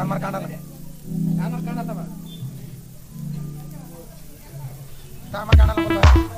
ಕಾಣ್ಮಾರ್ ಕಾಣಲ್ಲ. ಕಾಣ್ಮಾರ್ ಕಾಣತ್ತವ ಕಾಣಲ್ಲ